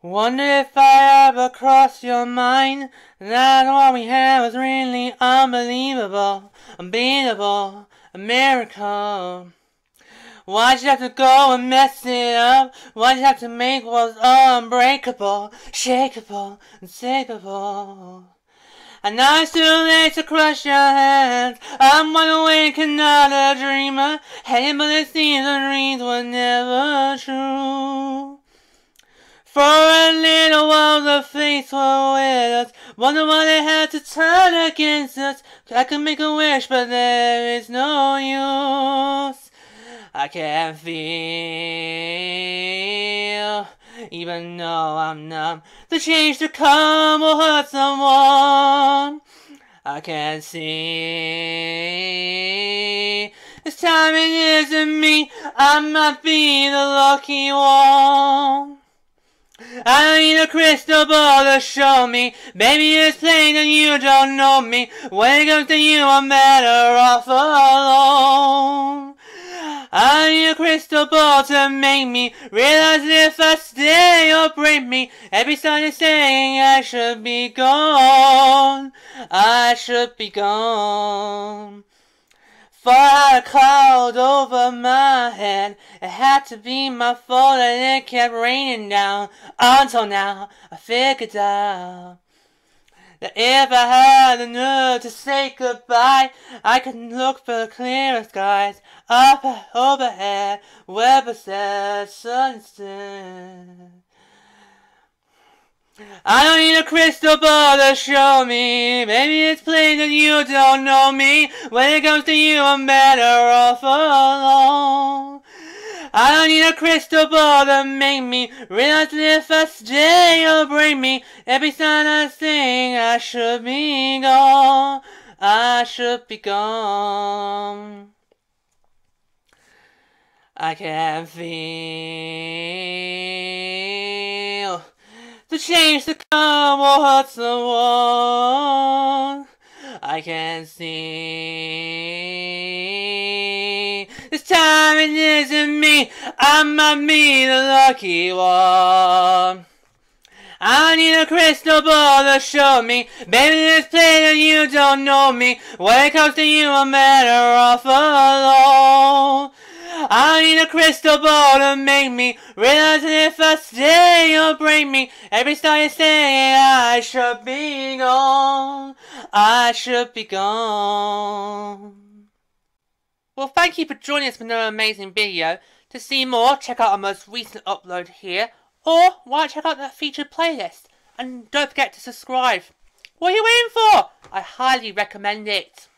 Wonder if I ever crossed your mind That what we had was really unbelievable Unbeatable, a miracle Why'd you have to go and mess it up? Why'd you have to make what was unbreakable, shakeable, unsaveable? And now it's too late to crush your hands. I'm wide awake and not a dreamer. Hey, but it seems the dreams were never true. For a little while the fates were with us. Wonder why they had to turn against us. I could make a wish, but there is no use. I can't feel, even though I'm numb, the change to come will hurt someone. I can't see this time it isn't me. I might be the lucky one. I don't need a crystal ball to show me. Baby, it's plain that you don't know me. When it comes to you, I'm better off alone. I need a crystal ball to make me realize if I stay or break me. Every sign is saying I should be gone. I should be gone. A cloud over my head. It had to be my fault and it kept raining down. Until now, I figured out that if I had the nerve to say goodbye, I could look for the clearer skies up overhead, Weber said sunset. I don't need a crystal ball to show me. Maybe it's plain that you don't know me. When it comes to you, I'm better off alone. I don't need a crystal ball to make me realize that if I stay, you'll bring me every sign I sing. I should be gone. I should be gone. I can't feel the change to come will hurt someone. I can see this time it isn't me. I might be the lucky one. I need a crystal ball to show me. Baby, plain that you don't know me. When it comes to you, I'm better off alone. I need a crystal ball to make me realize that if I stay, you'll break me. Every star you say, I should be gone. I should be gone. Well, thank you for joining us for another amazing video. To see more, check out our most recent upload here. Or, why not check out that featured playlist. And don't forget to subscribe. What are you waiting for? I highly recommend it.